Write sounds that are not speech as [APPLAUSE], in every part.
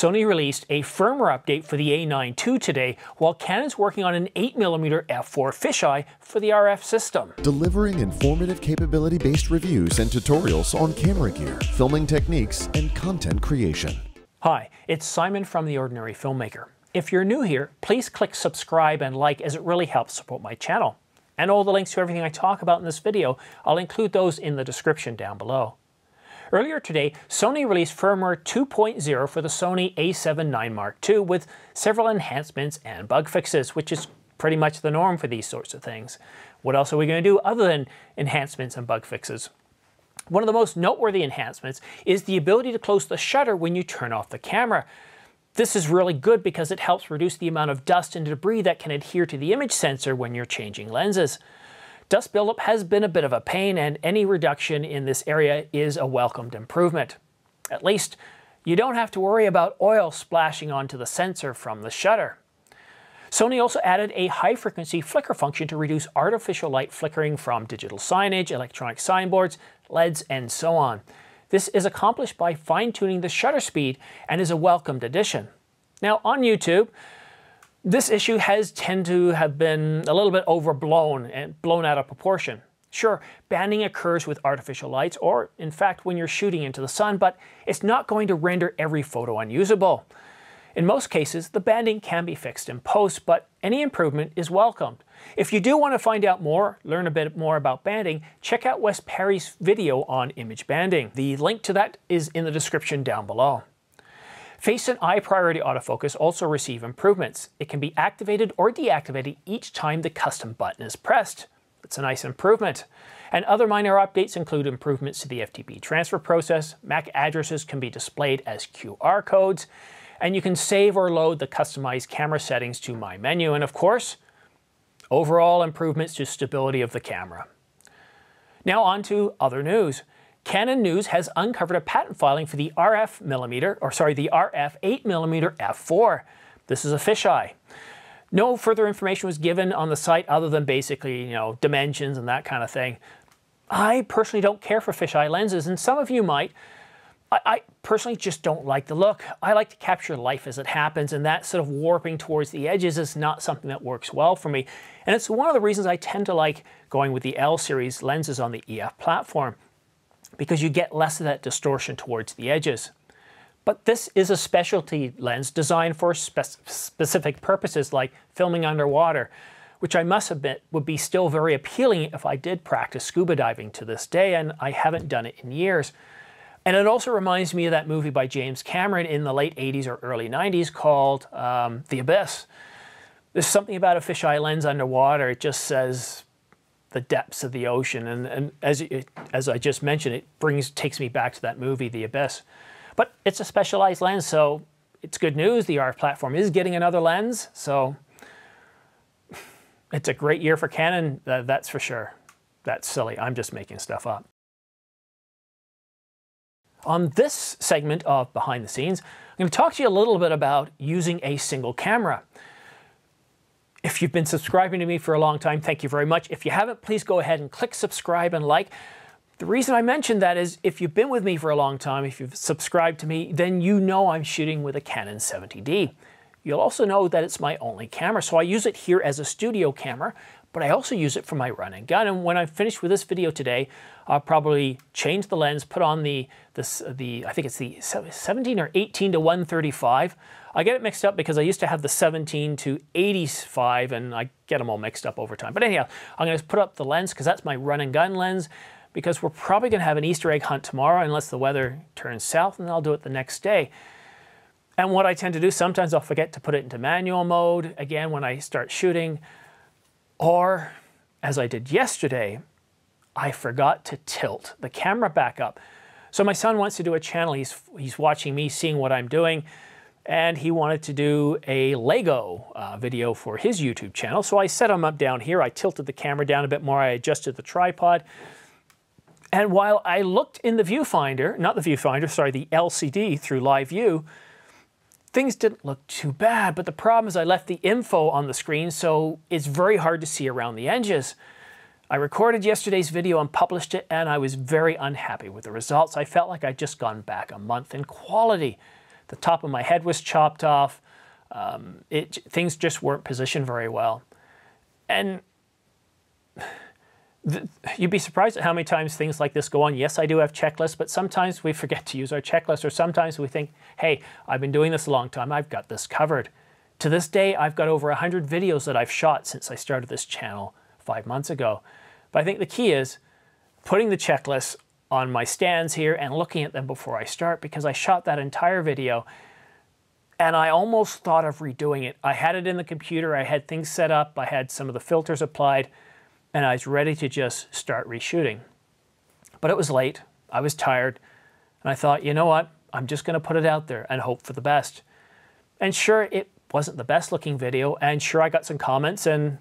Sony released a firmware update for the A9 II today, while Canon's working on an 8mm f4 fisheye for the RF system. Delivering informative capability-based reviews and tutorials on camera gear, filming techniques, and content creation. Hi, it's Simon from The Ordinary Filmmaker. If you're new here, please click subscribe and like as it really helps support my channel. And all the links to everything I talk about in this video, I'll include those in the description down below. Earlier today, Sony released firmware 2.0 for the Sony a7 III Mark II with several enhancements and bug fixes, which is pretty much the norm for these sorts of things. What else are we going to do other than enhancements and bug fixes? One of the most noteworthy enhancements is the ability to close the shutter when you turn off the camera. This is really good because it helps reduce the amount of dust and debris that can adhere to the image sensor when you're changing lenses. Dust buildup has been a bit of a pain and any reduction in this area is a welcomed improvement. At least you don't have to worry about oil splashing onto the sensor from the shutter. Sony also added a high-frequency flicker function to reduce artificial light flickering from digital signage, electronic signboards, LEDs, and so on. This is accomplished by fine-tuning the shutter speed and is a welcomed addition. Now on YouTube, this issue has tend to have been a little bit overblown and blown out of proportion. Sure, banding occurs with artificial lights or, in fact, when you're shooting into the sun, but it's not going to render every photo unusable. In most cases, the banding can be fixed in post, but any improvement is welcomed. If you do want to find out more, learn a bit more about banding, check out Wes Perry's video on image banding. The link to that is in the description down below. Face and eye priority autofocus also receive improvements. It can be activated or deactivated each time the custom button is pressed. It's a nice improvement. And other minor updates include improvements to the FTP transfer process, MAC addresses can be displayed as QR codes, and you can save or load the customized camera settings to My Menu, and of course, overall improvements to stability of the camera. Now on to other news. Canon News has uncovered a patent filing for the RF millimeter, or sorry, the RF 8 millimeter f4. This is a fisheye. No further information was given on the site other than basically, you know, dimensions and that kind of thing. I personally don't care for fisheye lenses, and some of you might. I, I, personally just don't like the look. I like to capture life as it happens, and that sort of warping towards the edges is not something that works well for me. And it's one of the reasons I tend to like going with the L series lenses on the EF platform because you get less of that distortion towards the edges. But this is a specialty lens designed for spe specific purposes like filming underwater, which I must admit would be still very appealing if I did practice scuba diving to this day, and I haven't done it in years. And it also reminds me of that movie by James Cameron in the late 80s or early 90s called um, The Abyss. There's something about a fisheye lens underwater. It just says the depths of the ocean. And, and as, it, as I just mentioned, it brings takes me back to that movie, The Abyss. But it's a specialized lens, so it's good news. The RF platform is getting another lens, so [LAUGHS] it's a great year for Canon, uh, that's for sure. That's silly. I'm just making stuff up. On this segment of Behind the Scenes, I'm going to talk to you a little bit about using a single camera. If you've been subscribing to me for a long time, thank you very much. If you haven't, please go ahead and click subscribe and like. The reason I mentioned that is if you've been with me for a long time, if you've subscribed to me, then you know I'm shooting with a Canon 70D. You'll also know that it's my only camera, so I use it here as a studio camera, but I also use it for my run and gun. And when I finish with this video today, I'll probably change the lens, put on the, this, the I think it's the 17 or 18 to 135. I get it mixed up because I used to have the 17 to 85 and I get them all mixed up over time. But anyhow, I'm going to put up the lens because that's my run and gun lens because we're probably going to have an Easter egg hunt tomorrow unless the weather turns south and I'll do it the next day. And what I tend to do, sometimes I'll forget to put it into manual mode again when I start shooting. Or, as I did yesterday, I forgot to tilt the camera back up. So my son wants to do a channel. He's, he's watching me, seeing what I'm doing and he wanted to do a Lego uh, video for his YouTube channel. So I set him up down here. I tilted the camera down a bit more. I adjusted the tripod. And while I looked in the viewfinder, not the viewfinder, sorry, the LCD through live view, things didn't look too bad. But the problem is I left the info on the screen, so it's very hard to see around the edges. I recorded yesterday's video and published it, and I was very unhappy with the results. I felt like I'd just gone back a month in quality. the top of my head was chopped off. Um, it, things just weren't positioned very well. And you'd be surprised at how many times things like this go on. Yes, I do have checklists, but sometimes we forget to use our checklist, or sometimes we think, hey, I've been doing this a long time, I've got this covered. To this day, I've got over 100 videos that I've shot since I started this channel five months ago. But I think the key is putting the checklists on my stands here and looking at them before I start because I shot that entire video and I almost thought of redoing it. I had it in the computer, I had things set up, I had some of the filters applied, and I was ready to just start reshooting. But it was late, I was tired, and I thought, you know what, I'm just gonna put it out there and hope for the best. And sure, it wasn't the best looking video, and sure, I got some comments, and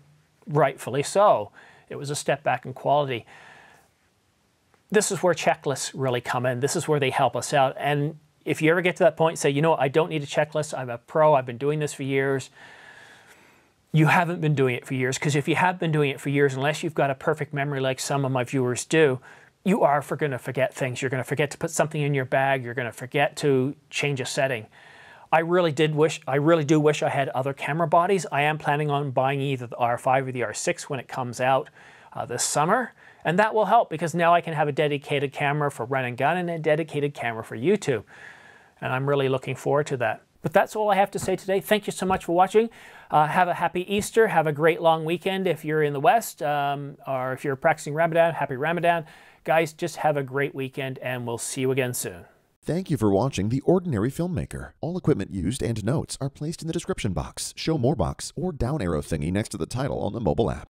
rightfully so. It was a step back in quality. This is where checklists really come in. This is where they help us out. And if you ever get to that point, say, you know I don't need a checklist. I'm a pro. I've been doing this for years. You haven't been doing it for years because if you have been doing it for years, unless you've got a perfect memory like some of my viewers do, you are for going to forget things. You're going to forget to put something in your bag. You're going to forget to change a setting. I really did wish, I really do wish I had other camera bodies. I am planning on buying either the R5 or the R6 when it comes out uh, this summer. And that will help because now I can have a dedicated camera for run and gun and a dedicated camera for YouTube. And I'm really looking forward to that. But that's all I have to say today. Thank you so much for watching. Uh, have a happy Easter. Have a great long weekend if you're in the West um, or if you're practicing Ramadan. Happy Ramadan. Guys, just have a great weekend and we'll see you again soon. Thank you for watching The Ordinary Filmmaker. All equipment used and notes are placed in the description box, show more box, or down arrow thingy next to the title on the mobile app.